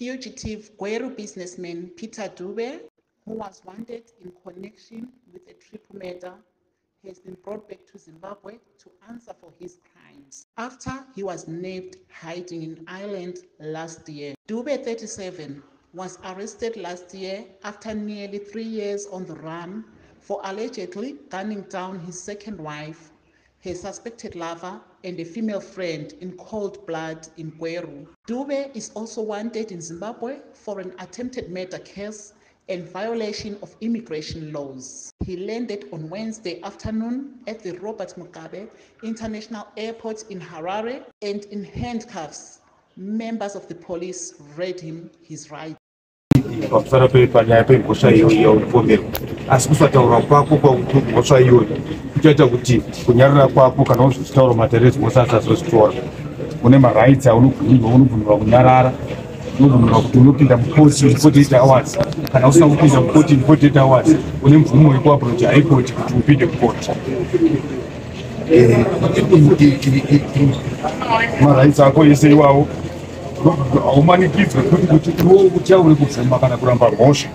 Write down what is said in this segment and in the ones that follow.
Fugitive Gweru businessman Peter Dube, who was wanted in connection with a triple murder, has been brought back to Zimbabwe to answer for his crimes after he was nabbed hiding in Ireland last year. Dube, 37, was arrested last year after nearly three years on the run for allegedly gunning down his second wife, her suspected lover, and a female friend in cold blood in Gweru. Dube is also wanted in Zimbabwe for an attempted murder case and violation of immigration laws. He landed on Wednesday afternoon at the Robert Mugabe International Airport in Harare and in handcuffs. Members of the police read him his rights. pamusana panyaya pemhosva iyoyi yaupomerwa asi kusataura kwako kwamhosva iyoyi kuchaita kuti kunyarara kwako kana uzozvitaura materesi mose asazozvitora une marights aunobvumirwa unobvumirwa kunyarara. Unobvumirwa kuti unopinda mukoti in 48 hours kana usina kupinda mukoti in 48 hours une mvumo wekuaprocha haikoti kuti upinde mukoti marights ako ese iwawo haumanikidzwe kuti kuti iwo uchauri kubvuma kana kuramba mhosva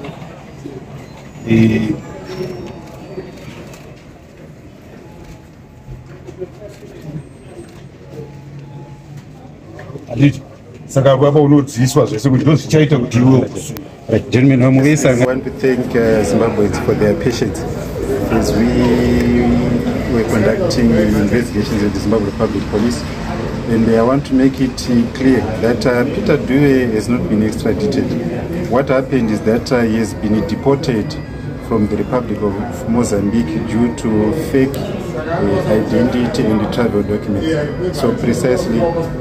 handiti saka baba unodzidziswa zvese kuti ndozvichaita kuti iwe Gentlemen, Homovisa, I want to thank uh, Zimbabweans for their patience as we were conducting investigations at the Zimbabwe Public Police. And I want to make it clear that uh, Peter Due has not been extradited. What happened is that uh, he has been deported from the Republic of Mozambique due to fake identity and the travel documents. So precisely,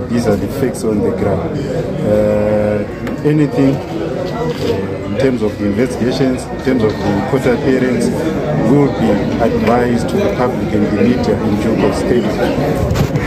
these are the facts on the ground. Uh, anything uh, in terms of the investigations, in terms of the court appearance, will be advised to the public and the media in due course.